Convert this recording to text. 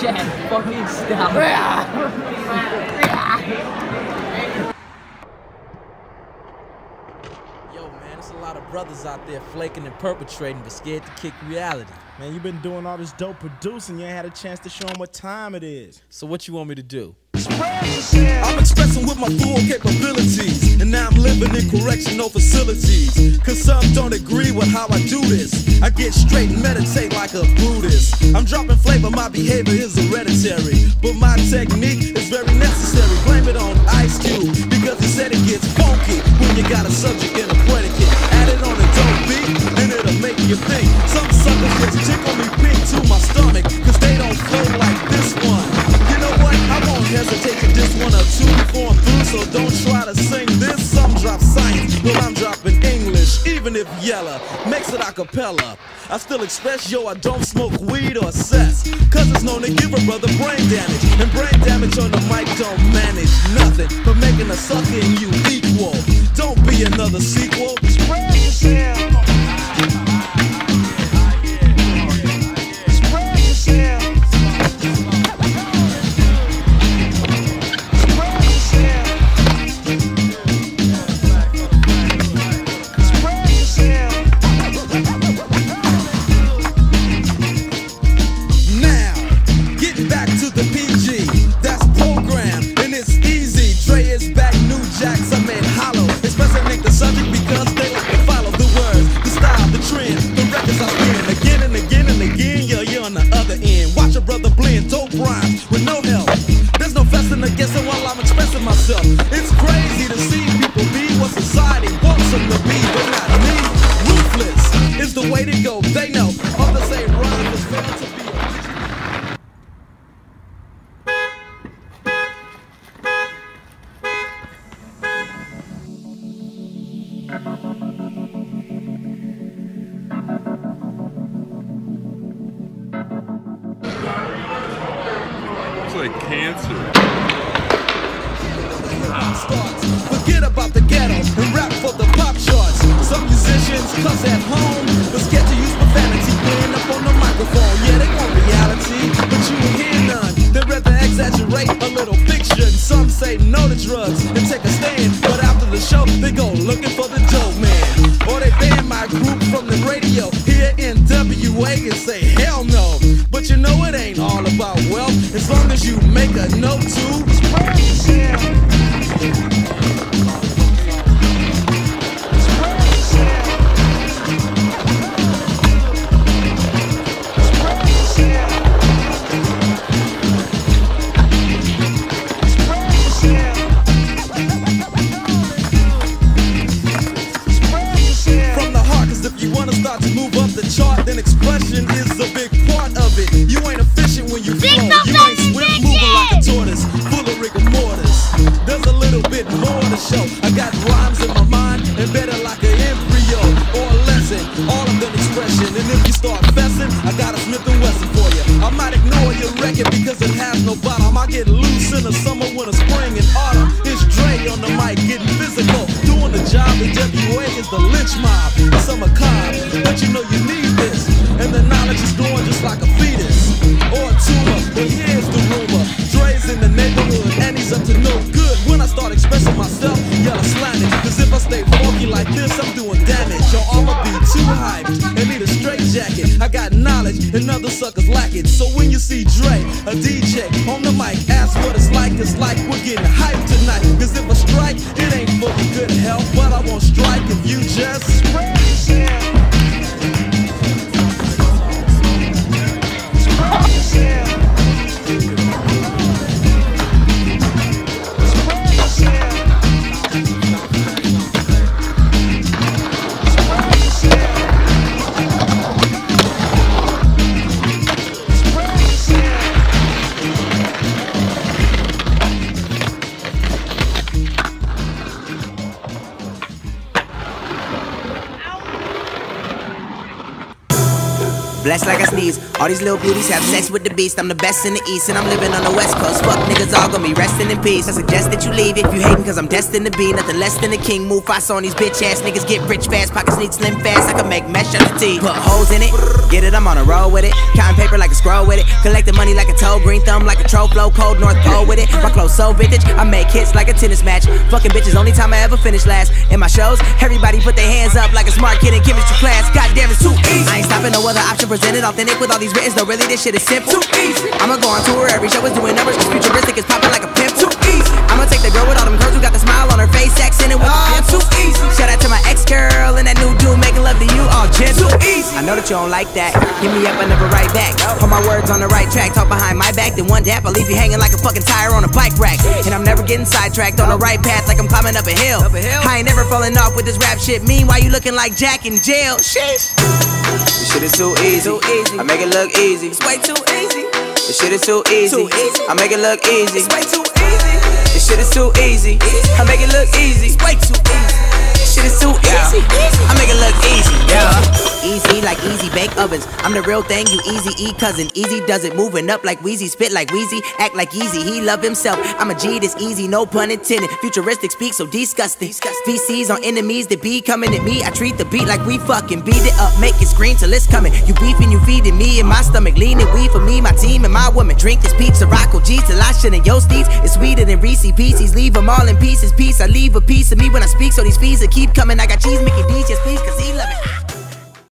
Chad, fucking stop. Yo, man, there's a lot of brothers out there flaking and perpetrating, but scared to kick reality. Man, you've been doing all this dope producing. You ain't had a chance to show them what time it is. So what you want me to do? I'm expressing with my full capabilities, and now I'm living in correctional facilities. Cause some don't agree I get straight and meditate like a Buddhist. I'm dropping flavor, my behavior is hereditary. But my technique is very necessary. Blame it on Ice Cube, because he said it gets funky when you got a subject to one or two I'm through, so don't try to sing this. Some drop science, well, I'm dropping English, even if Yella makes it a cappella. I still express, yo, I don't smoke weed or cess, cause it's known to give a brother brain damage. And brain damage on the mic don't manage nothing but making a sucker in you equal. Don't be another sequel. Spread yourself. Like cancer. Forget about the ghetto and rap for the pop charts. Some musicians cuss at home, but scared to use profanity playing up on the microphone. Yeah, they want reality, but you hear none. They'd rather exaggerate a little fiction. Some say no to drugs and take a stand, but after the show, they go looking for the make a note to all of them expression. And if you start fessing, I got a Smith and Wesson for you. I might ignore your record because it has no bottom. I get loose in the summer, winter, spring, and autumn. Doing the job. WA is the lynch mob. It's a macabre, but you know you need this. And the knowledge is growing just like a fetus or a tumor. But here's the rumor: Dre's in the neighborhood, and he's up to no good. When I start expressing myself, y'all slam it. Cause if I stay funky like this, I'm doing damage. Your armor be too hyped and need a straight jacket. I got knowledge, and other suckers lack it. So when you see Dre, a DJ on the mic, ask what it's like. It's like we're getting hyped tonight. Cause if I strike, it ain't for good health. blessed like I sneeze. All these little beauties have sex with the beast. I'm the best in the east, and I'm living on the west coast. Fuck niggas all gonna be resting in peace. I suggest that you leave if you hating, cause I'm destined to be nothing less than a king. Move fast on these bitch ass niggas, get rich fast. Pockets need slim fast. I can make mesh out of tea. Put holes in it, get it, I'm on a roll with it. Counting paper like a scroll with it. Collecting money like a toe, green thumb like a troll flow, cold North Pole with it. My clothes so vintage, I make hits like a tennis match. Fucking bitches, only time I ever finish last. In my shows, everybody put their hands up like a smart kid in chemistry class. God damn, it's too easy. I ain't stopping no other option presented authentic with all these written. No, really, this shit is simple. Too easy. I'ma go on tour, every show is doing numbers, cause futuristic is popping like a pimp. Too easy. I'ma take the girl with all them curves who got the smile on her face, accented with oh, too easy. Shout out to my ex girl and that new dude making love to you, all gentle. Too easy. I know that you don't like that. Hit me up, I never write back. Put my words on the right track, talk behind my back, then one dap, I'll leave you hanging like a fucking tire on a bike rack. And I'm never getting sidetracked on the right path like I'm climbing up a hill. I ain't never falling off with this rap shit. Meanwhile, you looking like Jack in jail. Sheesh. This shit is too easy. Too easy. I make it look easy. It's way too easy. This shit is too easy. Too easy. I make it look easy. It's way too easy. This shit is too easy. I bake ovens. I'm the real thing, you easy E cousin. Easy does it, moving up like Wheezy, spit like Weezy, act like easy. He love himself. I'm a G, this easy, no pun intended. Futuristic speak so disgusting. VCs on enemies that be coming at me. I treat the beat like we fucking beat it up, make it scream till it's coming. You beefing, you feeding me in my stomach, leaning weed for me, my team and my woman. Drink this pizza, Rocco G till I shouldn't. Yo, Steve's, it's sweeter than Reese Pieces. Leave them all in pieces, piece. I leave a piece of me when I speak, so these fees that keep coming. I got cheese, Mickey D's, just please, cause he love it.